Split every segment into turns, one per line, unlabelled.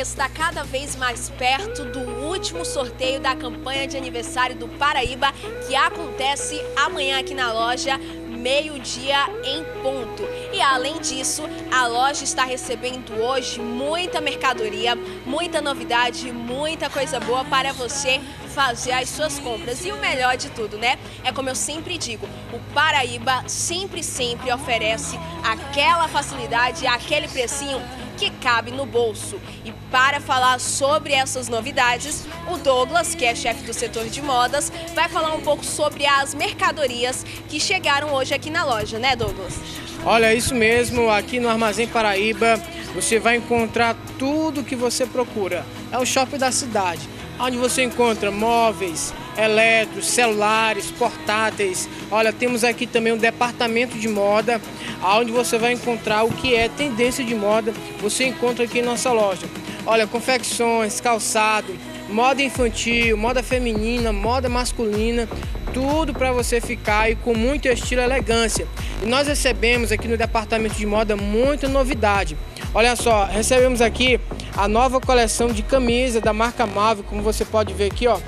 está cada vez mais perto do último sorteio da campanha de aniversário do Paraíba, que acontece amanhã aqui na loja, meio-dia em ponto. E além disso, a loja está recebendo hoje muita mercadoria, muita novidade, muita coisa boa para você fazer as suas compras. E o melhor de tudo, né? É como eu sempre digo, o Paraíba sempre, sempre oferece aquela facilidade, aquele precinho que cabe no bolso. E para falar sobre essas novidades, o Douglas, que é chefe do setor de modas, vai falar um pouco sobre as mercadorias que chegaram hoje aqui na loja, né, Douglas?
Olha, é isso mesmo, aqui no Armazém Paraíba você vai encontrar tudo que você procura. É o shopping da cidade, onde você encontra móveis, eletros, celulares, portáteis. Olha, temos aqui também um departamento de moda, onde você vai encontrar o que é tendência de moda. Você encontra aqui em nossa loja. Olha, confecções, calçado, moda infantil, moda feminina, moda masculina, tudo para você ficar aí com muito estilo e elegância. E nós recebemos aqui no departamento de moda muita novidade. Olha só, recebemos aqui a nova coleção de camisa da marca Malve, como você pode ver aqui, ó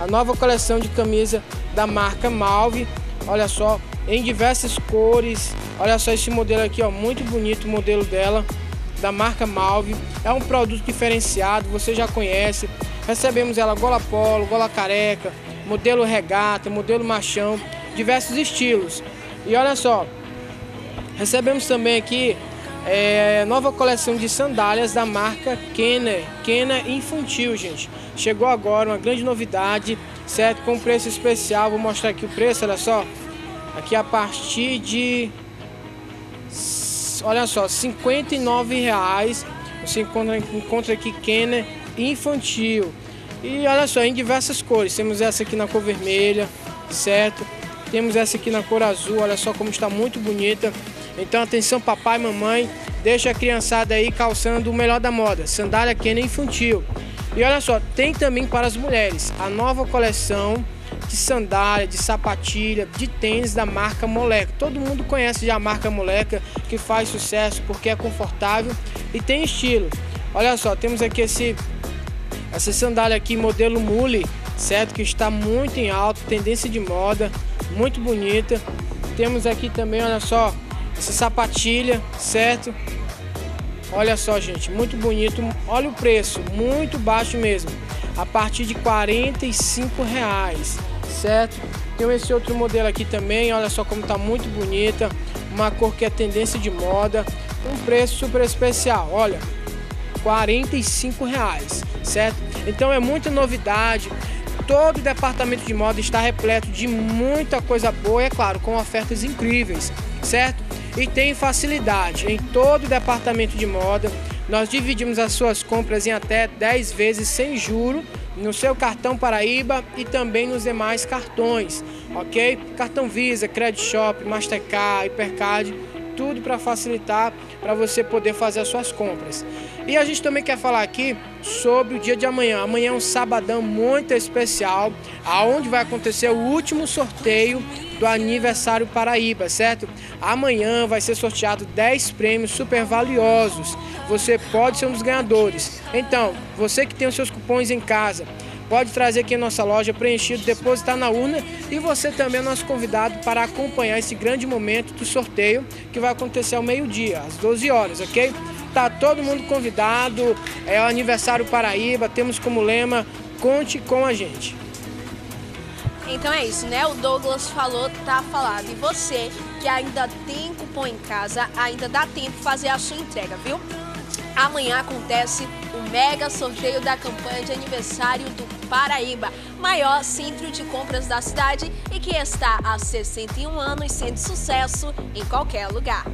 a nova coleção de camisa da marca Malve. Olha só, em diversas cores. Olha só esse modelo aqui, ó, muito bonito o modelo dela, da marca Malve. É um produto diferenciado, você já conhece. Recebemos ela gola polo, gola careca, modelo regata, modelo machão, diversos estilos. E olha só, recebemos também aqui é, nova coleção de sandálias da marca Kenner, Kenner Infantil, gente. Chegou agora, uma grande novidade, certo? Com preço especial, vou mostrar aqui o preço, olha só. Aqui a partir de, olha só, 59 reais. Você encontra, encontra aqui Kenner Infantil. E olha só, em diversas cores. Temos essa aqui na cor vermelha, certo? Temos essa aqui na cor azul, olha só como está muito bonita. Então atenção papai mamãe, deixa a criançada aí calçando o melhor da moda, sandália Kenner infantil. E olha só, tem também para as mulheres a nova coleção de sandália, de sapatilha, de tênis da marca Moleca. Todo mundo conhece já a marca Moleca, que faz sucesso porque é confortável e tem estilo. Olha só, temos aqui esse essa sandália aqui modelo Mule, certo? Que está muito em alta, tendência de moda, muito bonita. Temos aqui também, olha só, essa sapatilha, certo? Olha só, gente, muito bonito. Olha o preço, muito baixo mesmo. A partir de 45 reais, certo? Tem esse outro modelo aqui também, olha só como tá muito bonita. Uma cor que é tendência de moda. Um preço super especial, olha. 45 reais, certo? Então é muita novidade. Todo o departamento de moda está repleto de muita coisa boa, é claro, com ofertas incríveis, certo? E tem facilidade em todo o departamento de moda. Nós dividimos as suas compras em até 10 vezes sem juro no seu cartão Paraíba e também nos demais cartões, ok? Cartão Visa, Credit Shop, Mastercard, Hipercard tudo para facilitar para você poder fazer as suas compras. E a gente também quer falar aqui sobre o dia de amanhã. Amanhã é um sabadão muito especial, aonde vai acontecer o último sorteio do aniversário Paraíba, certo? Amanhã vai ser sorteado 10 prêmios super valiosos. Você pode ser um dos ganhadores. Então, você que tem os seus cupons em casa, pode trazer aqui em nossa loja preenchido, depositar na urna e você também é nosso convidado para acompanhar esse grande momento do sorteio que vai acontecer ao meio-dia, às 12 horas, ok? Tá todo mundo convidado, é o aniversário Paraíba, temos como lema Conte com a gente.
Então é isso, né? O Douglas falou, tá falado. E você que ainda tem cupom em casa, ainda dá tempo de fazer a sua entrega, viu? Amanhã acontece o mega sorteio da campanha de aniversário do Paraíba, maior centro de compras da cidade e que está há 61 anos sendo sucesso em qualquer lugar.